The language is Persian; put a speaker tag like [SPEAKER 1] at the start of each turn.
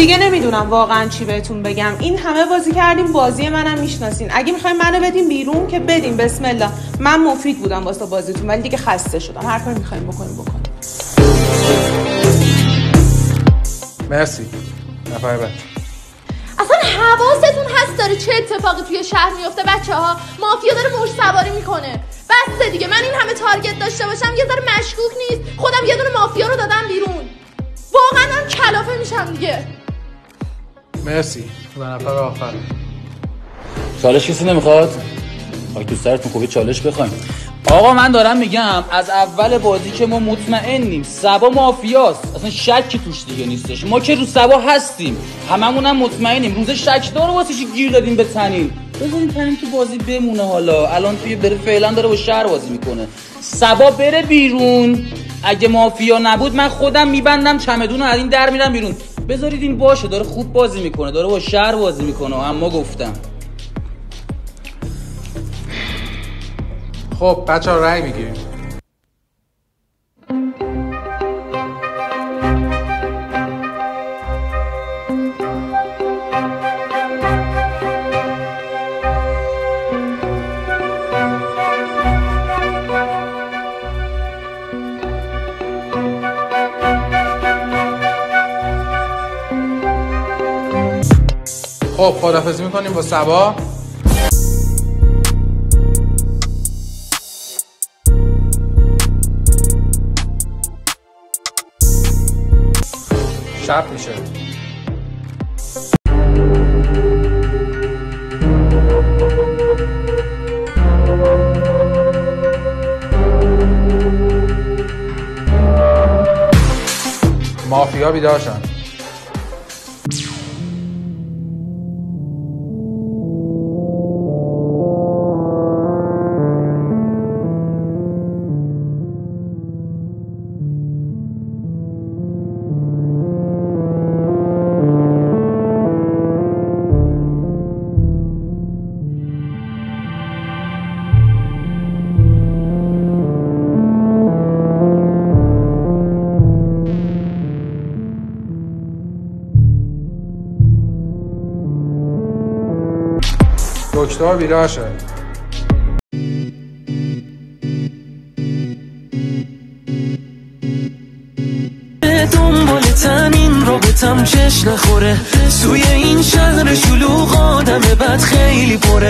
[SPEAKER 1] دیگه نمی‌دونم واقعا چی بهتون بگم. این همه بازی کردیم بازی منم می‌شناسین. اگه می‌خواین منو بدین بیرون که بدین. بسم الله. من مفید بودم واسه بازیتون ولی دیگه خسته شدم. هر کاری می‌خواین بکنیم بکنیم.
[SPEAKER 2] مرسی. نفر بعد.
[SPEAKER 3] اصلا حواستون هست داره چه اتفاقی توی شهر میفته بچه ها مافیا داره موش سواری می‌کنه. بسته دیگه. من این همه تارگت داشته باشم یه ذره مشکوک نیست. خودم یه دونه مافیا رو دادم بیرون. واقعا هم کلافه میشم دیگه.
[SPEAKER 2] مرسی. و نفر آخر.
[SPEAKER 4] چالش کسی نمی‌خواد؟ آقا تو سرتون خوبه چالش بخوایم. آقا من دارم میگم از اول بازی که ما مطمئنیم سبا مافیاست. اصلا شکی توش دیگه نیستش. ما که رو سبا هستیم هممون هم مطمئنیم. روز شک داره واسه چی گیر دادیم به تنین؟ بذاریم تنین تو بازی بمونه حالا. الان توی بره فعلا داره با شهر بازی می‌کنه. سبا بره بیرون. اگه مافیا نبود من خودم میبندم چمدون از این در میرم بیرون. بذارید این باشه داره خوب بازی می‌کنه داره با شهر بازی می‌کنه اما گفتم.
[SPEAKER 2] خب بچه ها رأی می‌گیریم. خب خدافزی می‌کنیم با سبا. شب میشه. مافیا بیدار شن. دکتر بیدار شد
[SPEAKER 5] تمین رابطم چش نخوره. سوی این شهر شلوغ آدم بد خیلی پره.